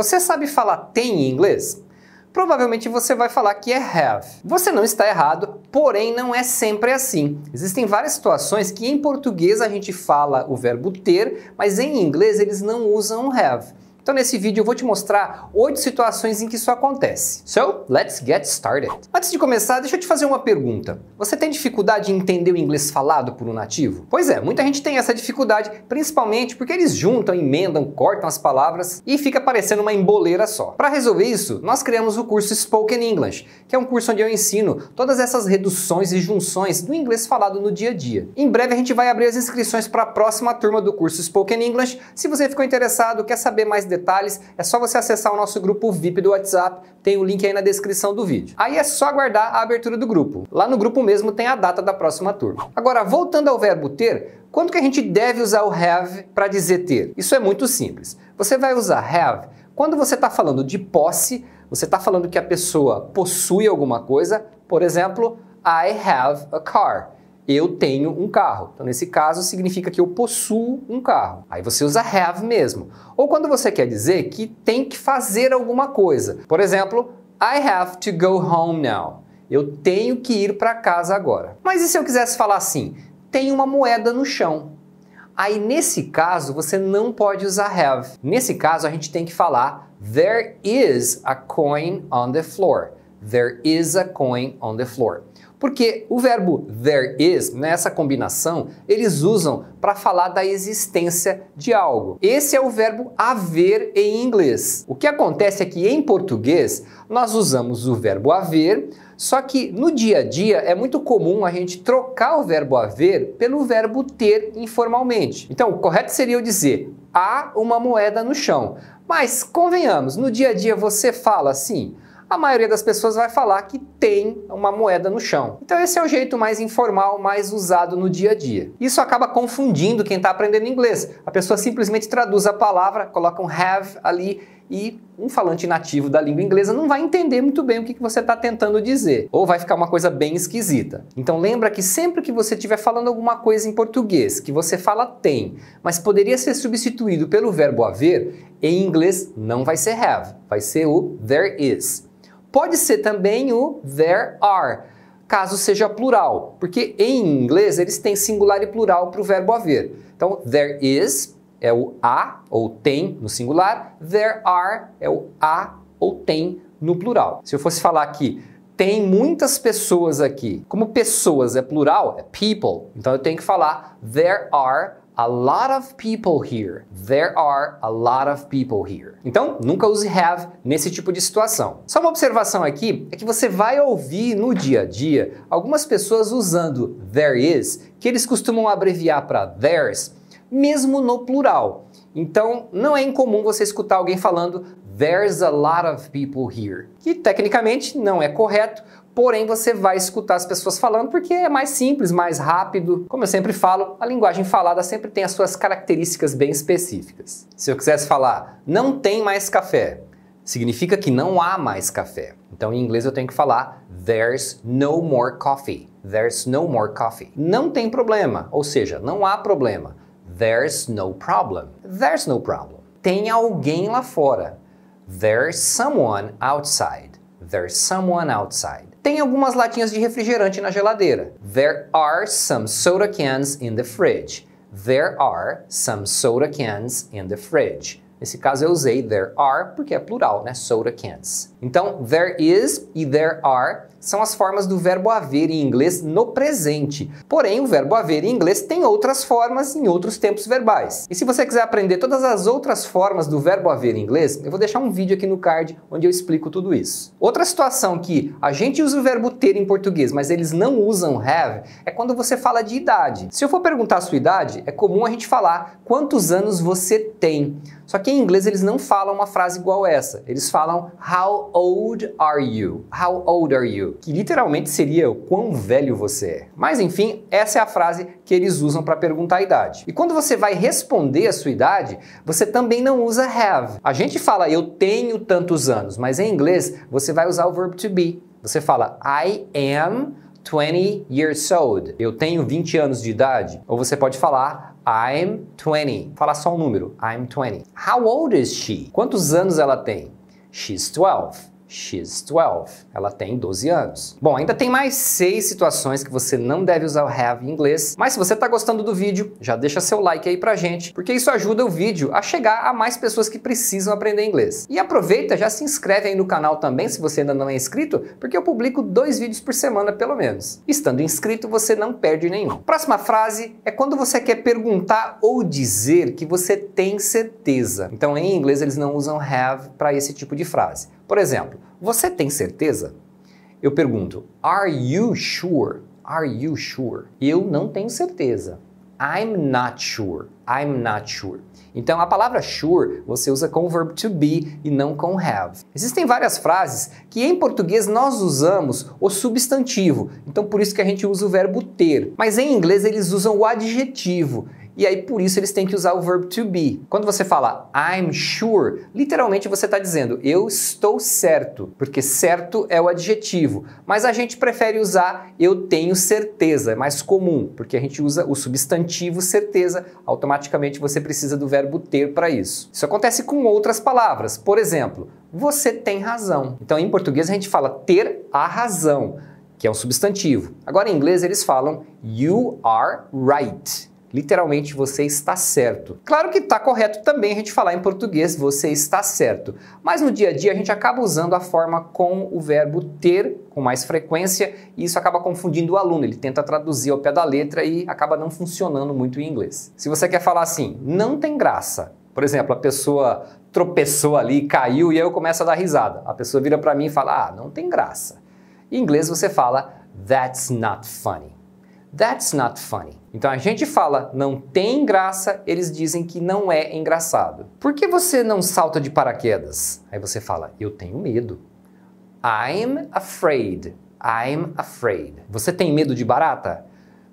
Você sabe falar tem em inglês? provavelmente você vai falar que é have. Você não está errado, porém não é sempre assim. Existem várias situações que em português a gente fala o verbo ter, mas em inglês eles não usam have. Então nesse vídeo eu vou te mostrar oito situações em que isso acontece. So, let's get started. Antes de começar, deixa eu te fazer uma pergunta. Você tem dificuldade em entender o inglês falado por um nativo? Pois é, muita gente tem essa dificuldade, principalmente porque eles juntam, emendam, cortam as palavras e fica parecendo uma emboleira só. Para resolver isso, nós criamos o curso Spoken English, que é um curso onde eu ensino todas essas reduções e junções do inglês falado no dia a dia. Em breve a gente vai abrir as inscrições para a próxima turma do curso Spoken English. Se você ficou interessado, quer saber mais detalhes, é só você acessar o nosso grupo VIP do WhatsApp, tem o link aí na descrição do vídeo. Aí é só aguardar a abertura do grupo. Lá no grupo mesmo tem a data da próxima turma. Agora, voltando ao verbo ter, quando que a gente deve usar o have para dizer ter? Isso é muito simples. Você vai usar have quando você está falando de posse, você está falando que a pessoa possui alguma coisa, por exemplo, I have a car eu tenho um carro. Então, nesse caso, significa que eu possuo um carro. Aí você usa have mesmo. Ou quando você quer dizer que tem que fazer alguma coisa. Por exemplo, I have to go home now. Eu tenho que ir para casa agora. Mas e se eu quisesse falar assim? Tem uma moeda no chão. Aí nesse caso você não pode usar have. Nesse caso a gente tem que falar there is a coin on the floor. There is a coin on the floor. Porque o verbo there is, nessa combinação, eles usam para falar da existência de algo. Esse é o verbo haver em inglês. O que acontece é que em português nós usamos o verbo haver, só que no dia a dia é muito comum a gente trocar o verbo haver pelo verbo ter informalmente. Então, o correto seria eu dizer há uma moeda no chão. Mas convenhamos, no dia a dia você fala assim: a maioria das pessoas vai falar que tem uma moeda no chão. Então esse é o jeito mais informal, mais usado no dia a dia. Isso acaba confundindo quem está aprendendo inglês. A pessoa simplesmente traduz a palavra, coloca um have ali e um falante nativo da língua inglesa não vai entender muito bem o que você está tentando dizer, ou vai ficar uma coisa bem esquisita. Então lembra que sempre que você estiver falando alguma coisa em português que você fala tem, mas poderia ser substituído pelo verbo haver, em inglês não vai ser have, vai ser o there is. Pode ser também o there are, caso seja plural, porque em inglês eles têm singular e plural para o verbo haver. Então, there is é o a ou tem no singular, there are é o a ou tem no plural. Se eu fosse falar aqui, tem muitas pessoas aqui. Como pessoas é plural, é people, então eu tenho que falar there are a lot of people here. There are a lot of people here. Então, nunca use have nesse tipo de situação. Só uma observação aqui é que você vai ouvir no dia a dia algumas pessoas usando there is, que eles costumam abreviar para theirs, mesmo no plural. Então, não é incomum você escutar alguém falando There's a lot of people here, que tecnicamente não é correto, porém você vai escutar as pessoas falando porque é mais simples, mais rápido. Como eu sempre falo, a linguagem falada sempre tem as suas características bem específicas. Se eu quisesse falar não tem mais café, significa que não há mais café. Então em inglês eu tenho que falar there's no more coffee. There's no more coffee. Não tem problema, ou seja, não há problema. There's no problem. There's no problem. Tem alguém lá fora. There's someone outside. There's someone outside. Tem algumas latinhas de refrigerante na geladeira. There are some soda cans in the fridge. There are some soda cans in the fridge. Nesse caso eu usei there are porque é plural, né? Soda cans. Então, there is e there are são as formas do verbo haver em inglês no presente. Porém, o verbo haver em inglês tem outras formas em outros tempos verbais. E se você quiser aprender todas as outras formas do verbo haver em inglês, eu vou deixar um vídeo aqui no card onde eu explico tudo isso. Outra situação que a gente usa o verbo ter em português, mas eles não usam have, é quando você fala de idade. Se eu for perguntar a sua idade, é comum a gente falar quantos anos você tem. Só que em inglês eles não falam uma frase igual essa. Eles falam How old are you? How old are you? Que literalmente seria o quão velho você é. Mas enfim, essa é a frase que eles usam para perguntar a idade. E quando você vai responder a sua idade, você também não usa have. A gente fala eu tenho tantos anos, mas em inglês você vai usar o verbo to be. Você fala I am 20 years old. Eu tenho 20 anos de idade. Ou você pode falar I'm 20. Fala só um número. I'm 20. How old is she? Quantos anos ela tem? She's 12. She's 12. Ela tem 12 anos. Bom, ainda tem mais seis situações que você não deve usar o have em inglês, mas se você está gostando do vídeo, já deixa seu like aí pra gente, porque isso ajuda o vídeo a chegar a mais pessoas que precisam aprender inglês. E aproveita, já se inscreve aí no canal também, se você ainda não é inscrito, porque eu publico dois vídeos por semana pelo menos. Estando inscrito, você não perde nenhum. Próxima frase é quando você quer perguntar ou dizer que você tem certeza. Então, em inglês, eles não usam have para esse tipo de frase. Por exemplo, você tem certeza? Eu pergunto, Are you sure? Are you sure? Eu não tenho certeza. I'm not sure. I'm not sure. Então a palavra sure você usa com o verbo to be e não com have. Existem várias frases que em português nós usamos o substantivo, então por isso que a gente usa o verbo ter. Mas em inglês eles usam o adjetivo e aí por isso eles têm que usar o verbo to be. Quando você fala I'm sure, literalmente você está dizendo eu estou certo, porque certo é o adjetivo. Mas a gente prefere usar eu tenho certeza, é mais comum, porque a gente usa o substantivo certeza, automaticamente você precisa do verbo ter para isso. Isso acontece com outras palavras. Por exemplo, você tem razão. Então em português a gente fala ter a razão, que é um substantivo. Agora em inglês eles falam you are right. Literalmente, você está certo. Claro que está correto também a gente falar em português você está certo, mas no dia a dia a gente acaba usando a forma com o verbo ter com mais frequência e isso acaba confundindo o aluno. Ele tenta traduzir ao pé da letra e acaba não funcionando muito em inglês. Se você quer falar assim, não tem graça. Por exemplo, a pessoa tropeçou ali, caiu e eu começo a dar risada. A pessoa vira para mim e fala: "Ah, não tem graça". Em inglês você fala "That's not funny". That's not funny. Então a gente fala não tem graça, eles dizem que não é engraçado. Por que você não salta de paraquedas? Aí você fala eu tenho medo. I'm afraid. I'm afraid. Você tem medo de barata?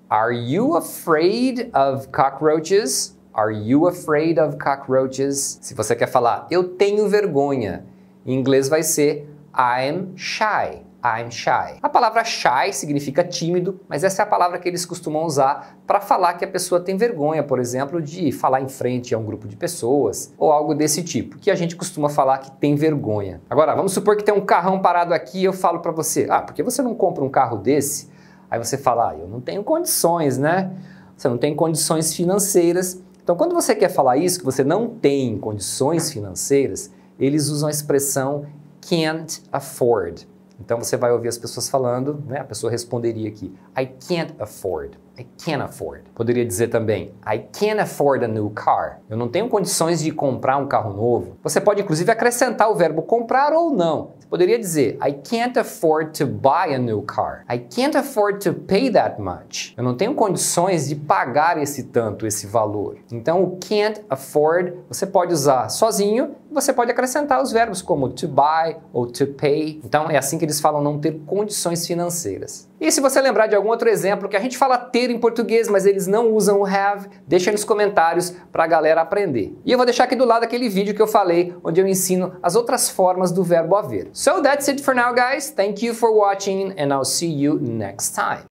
Are you afraid of cockroaches? Are you afraid of cockroaches? Se você quer falar eu tenho vergonha, em inglês vai ser I'm shy. I'm shy. A palavra shy significa tímido, mas essa é a palavra que eles costumam usar para falar que a pessoa tem vergonha, por exemplo, de falar em frente a um grupo de pessoas ou algo desse tipo, que a gente costuma falar que tem vergonha. Agora, vamos supor que tem um carrão parado aqui e eu falo para você: "Ah, por que você não compra um carro desse?" Aí você fala: "Ah, eu não tenho condições, né? Você não tem condições financeiras." Então, quando você quer falar isso, que você não tem condições financeiras, eles usam a expressão can't afford. Então você vai ouvir as pessoas falando, né? A pessoa responderia aqui: I can't afford. I can't afford. Poderia dizer também: I can't afford a new car. Eu não tenho condições de comprar um carro novo. Você pode inclusive acrescentar o verbo comprar ou não. Você poderia dizer: I can't afford to buy a new car. I can't afford to pay that much. Eu não tenho condições de pagar esse tanto, esse valor. Então o can't afford você pode usar sozinho você pode acrescentar os verbos como to buy ou to pay. Então é assim que eles falam não ter condições financeiras. E se você lembrar de algum outro exemplo que a gente fala ter em português, mas eles não usam o have, deixa nos comentários para a galera aprender. E eu vou deixar aqui do lado aquele vídeo que eu falei, onde eu ensino as outras formas do verbo haver. So that's it for now, guys. Thank you for watching and I'll see you next time.